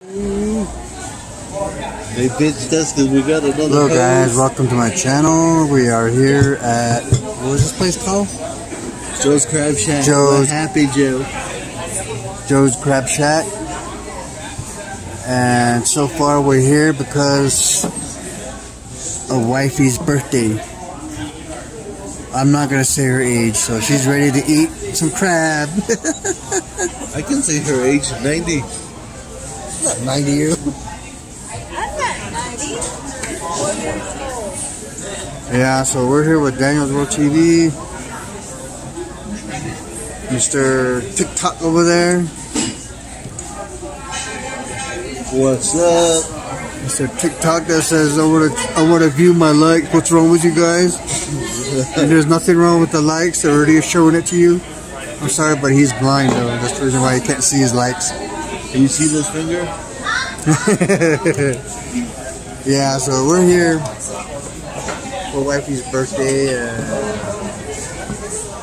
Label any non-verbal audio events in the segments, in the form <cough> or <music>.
They bitched us because we got another Hello guys, hose. welcome to my channel. We are here at, what was this place called? Joe's Crab Shack. Joe's- Happy Joe. Joe's Crab Shack. And so far we're here because of wifey's birthday. I'm not gonna say her age, so she's ready to eat some crab. <laughs> I can say her age, 90. 90 you. Yeah, so we're here with Daniel's World TV. Mr. TikTok over there. What's up? Mr. TikTok that says I wanna I wanna view my likes. What's wrong with you guys? and there's nothing wrong with the likes. They're already showing it to you. I'm sorry, but he's blind though. That's the reason why he can't see his likes. Can you see this finger? <laughs> yeah, so we're here for wifey's birthday.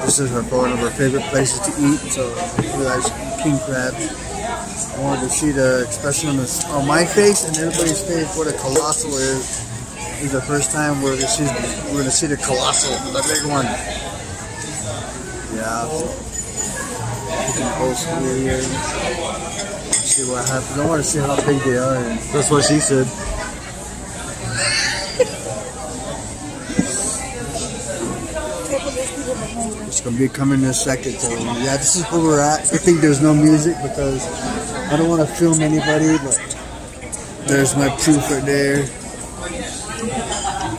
This is her one of her favorite places to eat. So she likes king crabs. I wanted to see the expression on, this, on my face and everybody's face what a colossal is. This is the first time we're gonna see we're gonna see the colossal, the big one. Yeah. We host here. See what happens. I want to see how big they are. That's what she said. <laughs> It's gonna be coming in a second. So yeah, this is where we're at. I think there's no music because I don't want to film anybody, but there's my proof right there.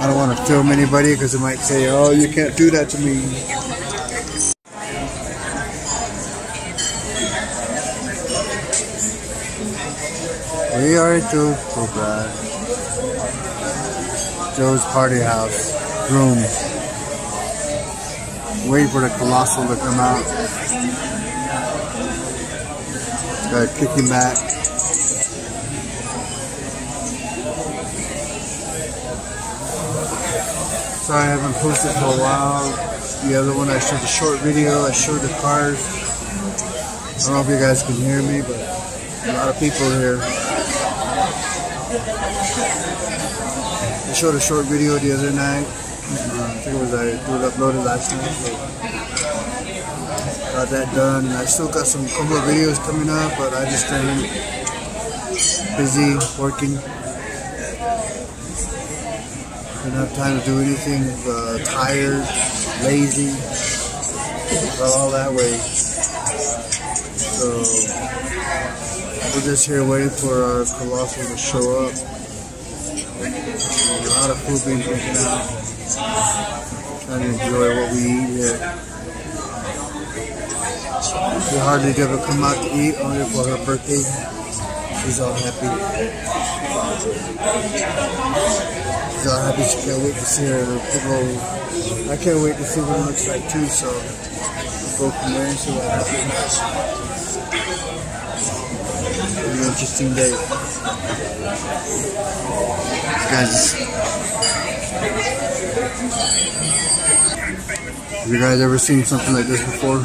I don't want to film anybody because they might say, "Oh, you can't do that to me." We are to Cobra. Joe's party house room. Waiting for the colossal to come out. Gotta kick him back. Sorry I haven't posted for a while. The other one I showed a short video, I showed the cars. I don't know if you guys can hear me, but a lot of people here. I showed a short video the other night. Uh, I think it was I it uploaded last night. Got that done. I still got some couple of videos coming up, but I just been busy working. Didn't have time to do anything. Uh, tired, lazy, all that way. So we're just here waiting for uh, our colossal to show up. A lot of food being taken out. Trying to enjoy what we eat here. We hardly ever come out to eat, only for her birthday. She's all happy. She's all happy. She can't wait to see her people. I can't wait to see what it looks like too. So we'll go from there and see what happens. An interesting day. Guys, have you guys ever seen something like this before?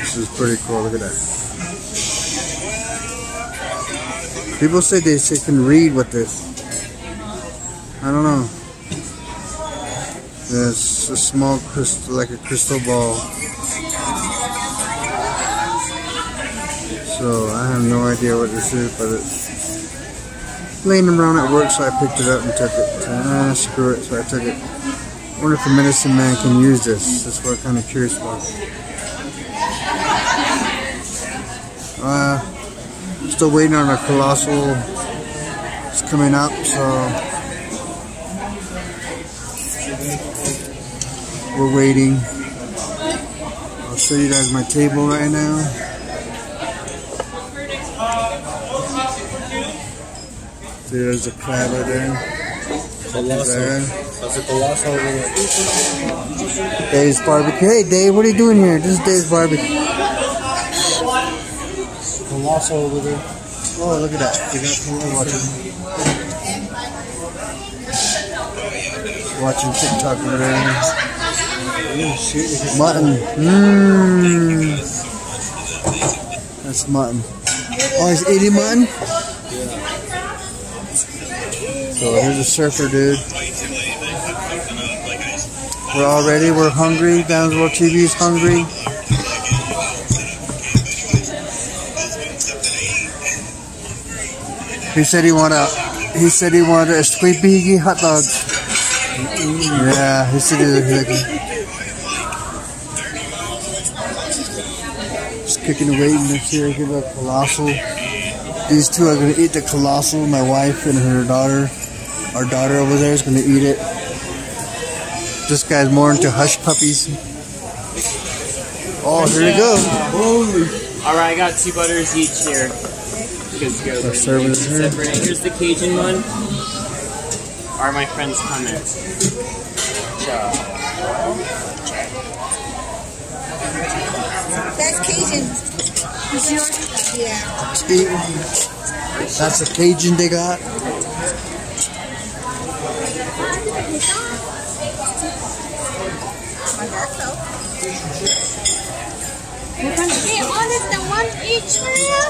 This is pretty cool. Look at that. People say they can read with this. I don't know. There's a small crystal, like a crystal ball. So I have no idea what this is, but it's laying around at work, so I picked it up and took it. Ah, screw it, so I took it. I wonder if the medicine man can use this. That's what I'm kind of curious about. Uh, still waiting on a colossal. It's coming up, so we're waiting. I'll show you guys my table right now. There's a crab right there. Colossal. There. That's a colossal over there. Dave's barbecue. Hey Dave, what are you doing here? This is Dave's barbecue. Colossal over there. Oh, look at that. You got people watching. Watching TikTok over there. Mutton. Mmm. That's mutton. Oh, he's eating mutton? So here's a surfer dude. We're all ready. We're hungry. Down's World TV is hungry. He said he wanted. He said he wanted a sweet biggie hot dogs. Yeah, he said he was just kicking the weight next year. Give a colossal. These two are gonna eat the colossal. My wife and her daughter. Our daughter over there is gonna eat it. This guy's more into hush puppies. Oh, here we go. All right, I got two butters each here. Because here, Our service is here. separate. Here's the Cajun one. Are my friends coming? That's Cajun. Is yours? Yeah. That's the Cajun they got. My God, so. Hey, honest, the one each for you?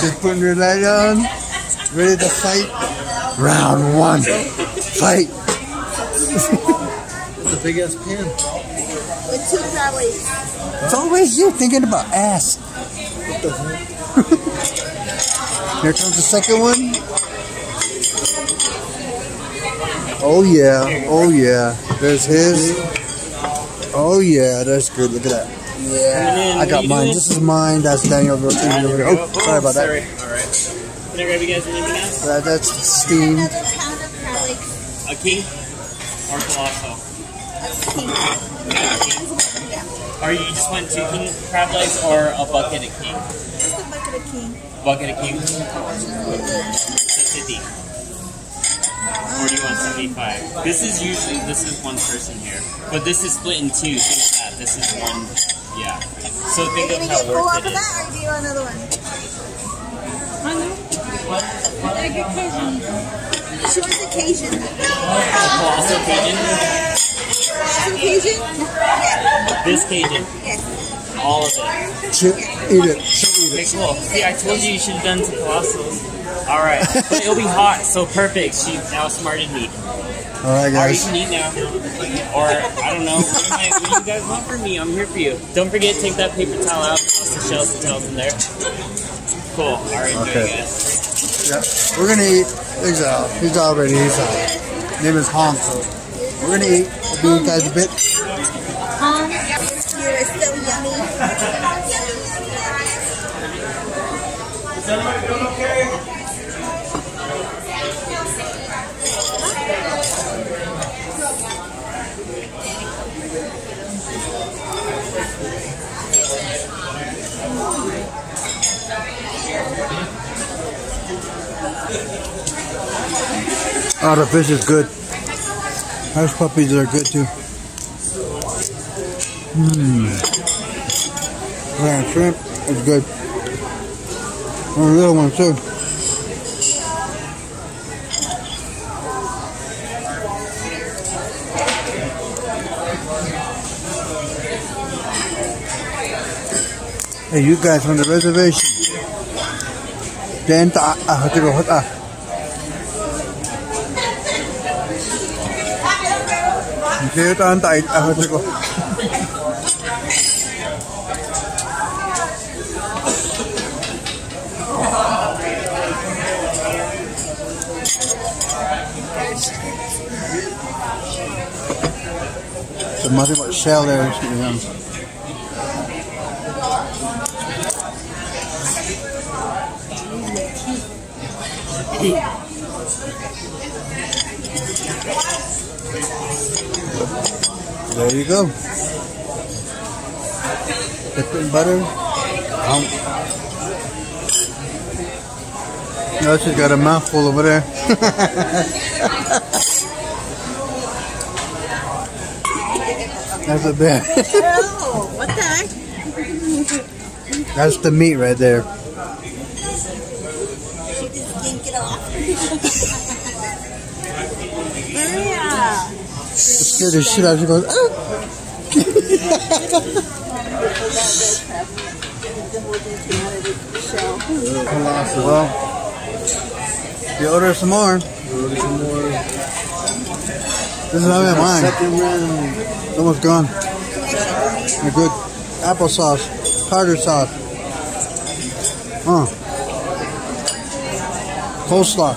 Just putting your light on. Ready to fight. Round one. Fight. <laughs> It's a big ass pan. With two probably. It's always you thinking about ass. Here comes the second one. Oh yeah, oh yeah. There's his. Oh yeah, that's good. Look at that. Yeah, I got mine. This is mine. That's Daniel. over there. Oh, sorry about that. Sorry. All right. Can I grab you guys anything else? That- That's steamed. Another pound of garlic. A king or colossal? That's king. Yeah. You just want two king crab legs or a bucket of king? Just a bucket of king. Bucket of king. So 50. Or do you want 75? This is usually, this is one person here. But this is split in two. Think of that. This is one, yeah. So Are think you of gonna how get full worth off it of is. that, or do you want another one? She wants a Cajun. Colossal Cajun? Some Cajun? This Cajun. Yes. All of it. She'll eat it. She'll eat Okay, cool. See, I told you you should have done some colossals. All right, but it'll be hot, so perfect. She outsmarted me. All right, guys. Or you can eat now, or I don't know. What, I- what do you guys want from me? I'm here for you. Don't forget, take that paper towel out. Toss the shells and towels in there. Cool. All right, Okay. guys. Yeah, we're gonna eat. He's out. He's already. He's out. Name is Han. So we're gonna eat. We'll be you guys a bit. Oh, the fish is good. Hush puppies are good too. Mmm. Yeah, shrimp is good. Oh, the little one too. Hey, you guys on the reservation. Dan ta ah, hati ko hot ah. Hindi ito ang tait ah, hati ko. So must what shell there. Yeah. There you go. Dip in butter. Um, no, she's got a mouthful over there. <laughs> That's a bit. Oh, what the heck? That's the meat right there. Scared the shit out of. She goes, "Ah." Colossal. Well, you order some more. Order some more. This is I got mine. Almost gone. A good applesauce, tartar sauce. Huh. Coleslaw.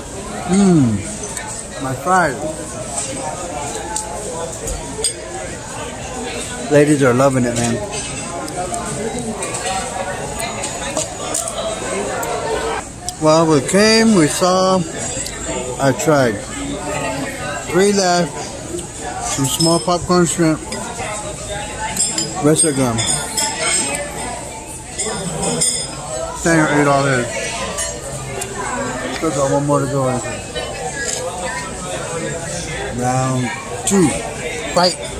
Mmm. My fries. Ladies are loving it, man. Well, we came, we saw, I tried. Three left, some small popcorn shrimp, rest are gone. Dang, ate all this. Still got one more to go. Round two, fight.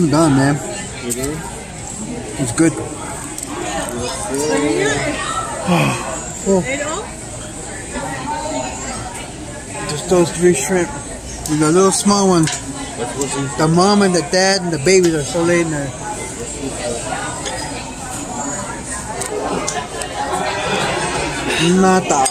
I'm done, man. You? It's good. You know? Just those three shrimp. The little small one. That's what you The mom and the dad and the babies are still laying there. Nada.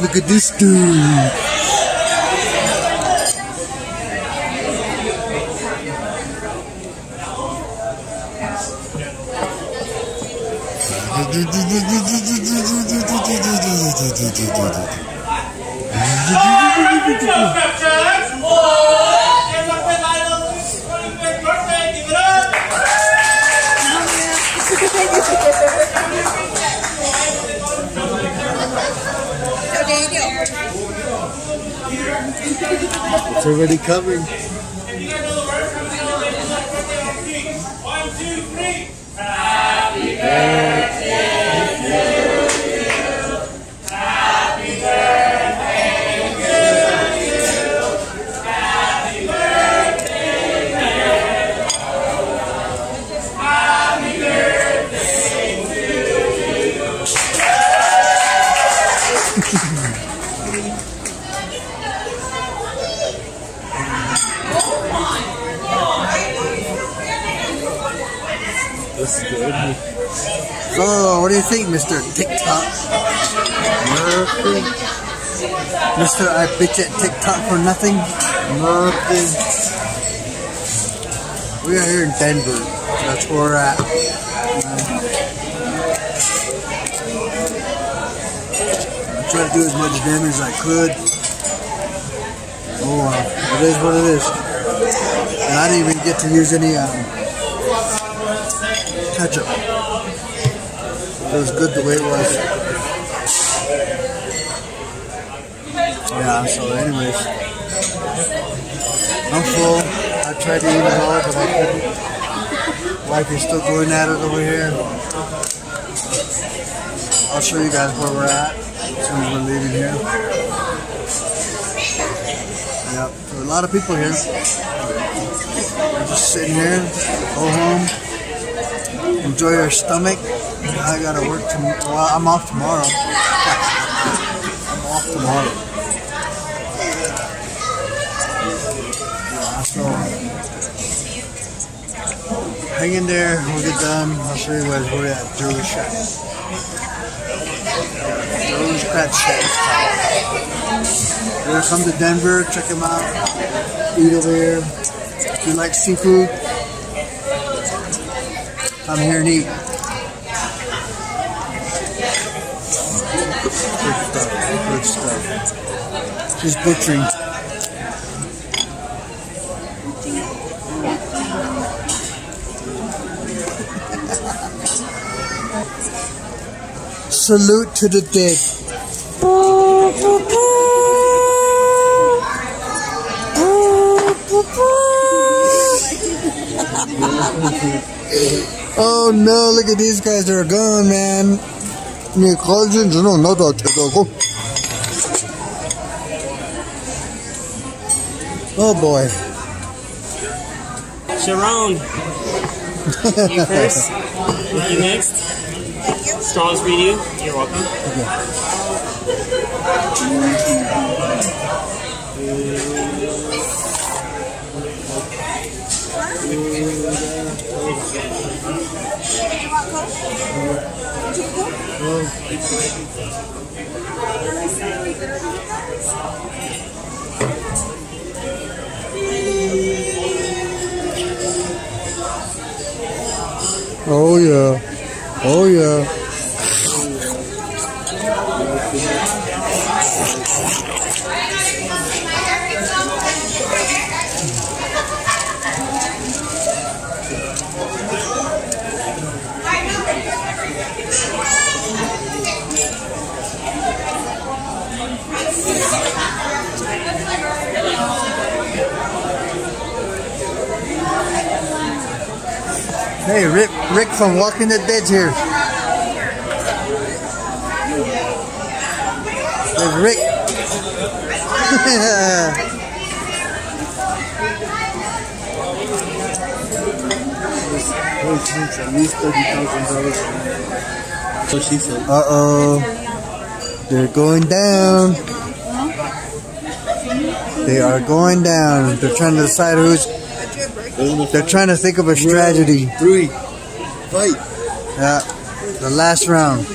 Look at this dude. So It's already coming. This good. So, what do you think, Mr. TikTok? Nothing. Mr. I bitch at TikTok for nothing? Nothing. We are here in Denver. That's where we're at. I tried to do as much damage as I could. Oh, well, it is what it is. And I didn't even get to use any um, ketchup. It was good the way it was. Yeah, so anyways. I'm full. I tried to eat it all, but I couldn't. Wife is still going at it over here. I'll show you guys where we're at as soon as we're leaving here. Yep, so a lot of people here. We're just sitting here, go home, enjoy our stomach. I gotta work tomorrow. Well, I'm off tomorrow. <laughs> I'm off tomorrow. Yeah, so hang in there. We'll get done. I'll show you guys where we're at. Joey's Shack. Joey's Crab Shack. We're come to Denver. Check him out. Eat over here. If you like seafood, come here and eat. Good stuff. Good stuff. Just butchering. Salute to the dead. Oh no, look at these guys, they're gone, man. 네, 가진 저는 나도 대다고. Oh boy. Sharon. <laughs> you first. You next. Straws read you. You're welcome. Oh yeah. Oh yeah. Hey, Rick, Rick from Walking the Dead's here. There's Rick. <laughs> Uh oh. They're going down. They are going down. They're trying to decide who's. They're trying to think of a strategy. Three. Fight. Yeah, the last round.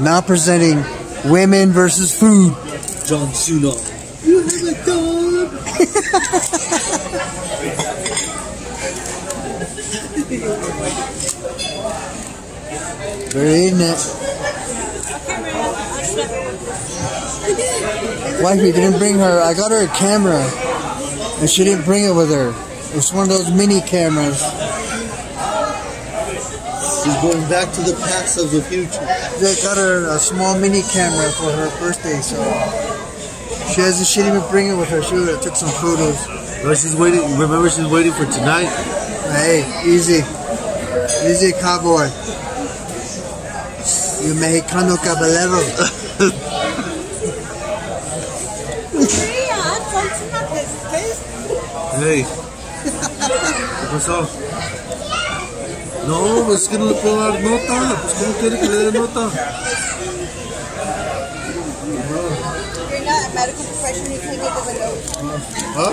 Now presenting women versus food. John Cena. You have a dog. Very it. Wifey didn't bring her. I got her a camera, and she didn't bring it with her. It's one of those mini cameras. She's going back to the past of the future. They got her a small mini camera for her birthday, so she hasn't. She didn't even bring it with her. She would have took some photos. But she's waiting. Remember, she's waiting for tonight. Hey, easy, easy, cowboy. You mexicano caballero. <laughs> Hey. ¿Qué pasó? No, es que no le puedo dar nota. Pues ¿cómo quiere que le dé nota? ¿Ah?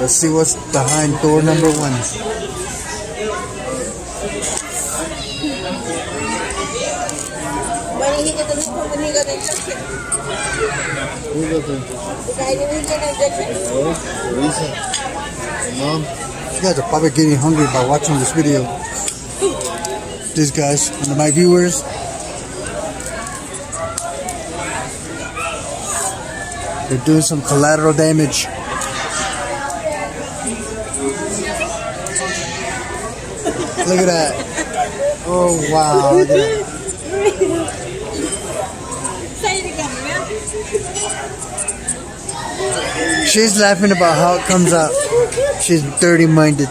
Let's see what's behind door number one. When he get the report when he got the injection? Who got the The guy didn't get an injection? Oh, Teresa. Mom. You guys are probably getting hungry by watching this video. These guys, and my viewers. They're doing some collateral damage. Look at that. Oh, wow. Look at that. Say it again, man. She's laughing about how it comes out. She's dirty minded.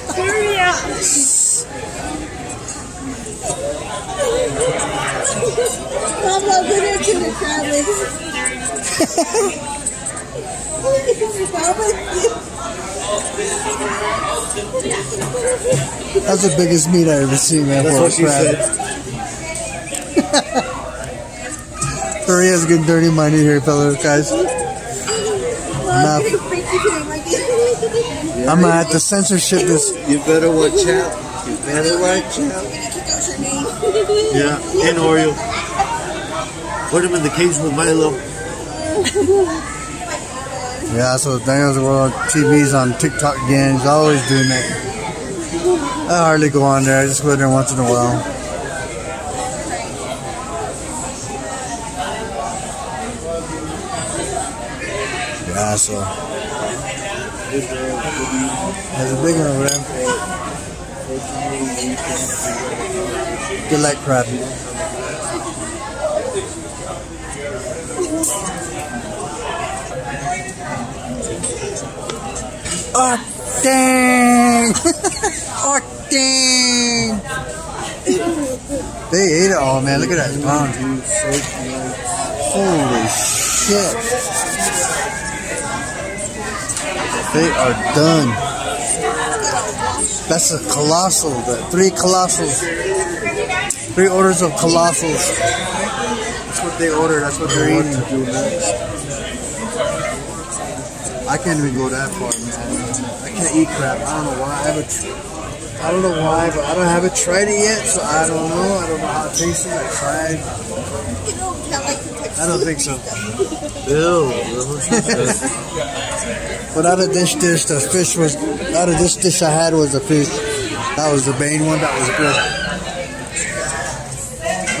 Hurry <laughs> up. I'm not good at you, Travis. <laughs> That's the biggest meat I've ever seen, man. That's for a what she crab. said. <laughs> Korea's getting dirty minded here, fellas, guys. Enough. I'm gonna have to censorship this. You better watch out. You better watch out. Yeah, and Oreo. Put him in the cage with Milo. <laughs> Yeah, so Daniel's World TV's on TikTok again. He's always doing that. I hardly go on there. I just go there once in a while. Yeah, so. There's a big one over there. They like crab. Oh, dang! oh, dang! they ate it all, man. Look at that. Holy shit. They are done. That's a colossal. The three colossals. Three orders of colossals. That's what they ordered. That's what they're eating. I can't even go that far, man. I can't eat crab. I don't know why. I haven't. I don't know why, but I don't haven't tried it yet, so I don't know. I don't know how it tastes. It. I tried. You know, kind of like. I don't think so. Ew. <laughs> But out of this dish, the fish was. Out of this dish I had was the fish. That was the main one. That was good.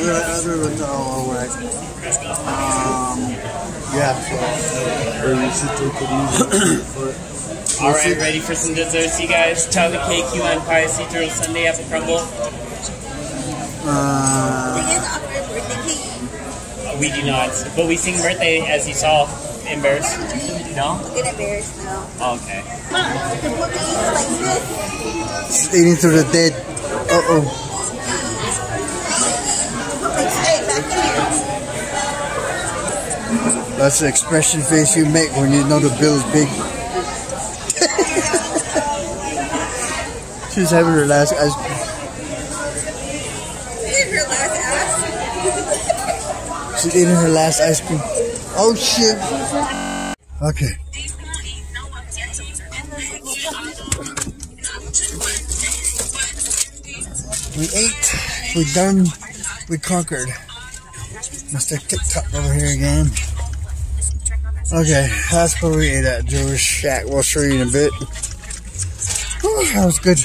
Other, other was all right. Um, yeah. So, or you should take it easy. All right, ready for some desserts, you guys? Chocolate cake, key lime pie, see-through sundae, apple crumble. uh, Thing is, after your birthday cake, Uh, We do not, but we sing birthday as you saw in Bears. No? I'm getting embarrassed now. Okay. The puppy is like this. she's eating through the dead. Uh oh. That's the expression face you make when you know the bill is big. She's having her last ice cream. This is her last ass. She's eating her last ice cream. Oh shit. Okay. We ate. We done. We conquered. Mr. TikTok over here again. Okay, that's where we ate at Jewish Shack. We'll show you in a bit. Whew, that was good.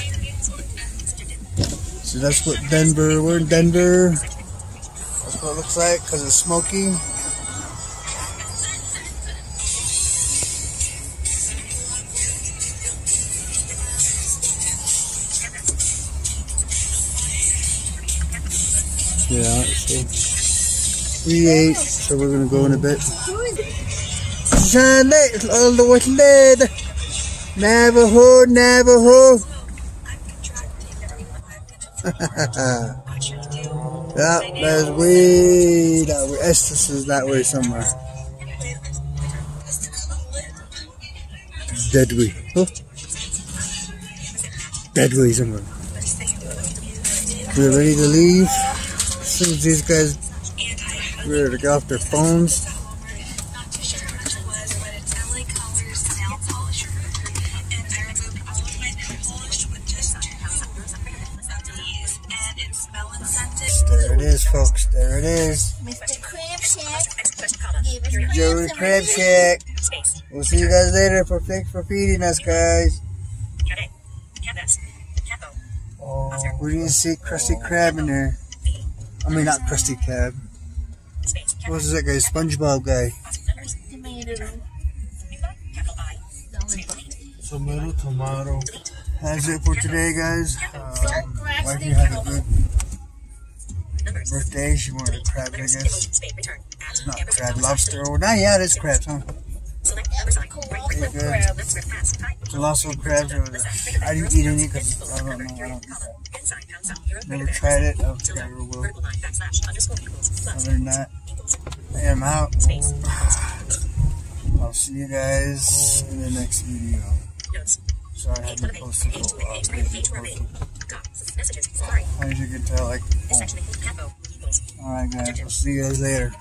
So that's what Denver. We're in Denver. That's what it looks like because it's smoky. Yeah, so we ate, so we're gonna go in a bit. The way lead. Navajo, Navajo. yeah, <laughs> that's way that way. Estes is that way somewhere. Dead way. Huh? Dead way somewhere. We're ready to leave. As soon as these guys ready to get off their phones. We'll see you guys later for thanks for feeding us, guys. Oh, we didn't see Krusty Krab in there. I mean, not Krusty Krab. What was that guy? SpongeBob guy. Tomato, tomato. That's it for today, guys. Um, birthday. She wanted a crab, I guess. Not crab, lobster. Oh, not yet. It's crabs, huh? Pretty good. Colossal crabs. Are, I didn't eat any because I don't know. I don't, never tried it. I I will. Other than that, I am out. <sighs> I'll see you guys in the next video. Sorry, I haven't posted. Uh, posted. As you can tell, like, oh. Alright guys, I'll see you guys later.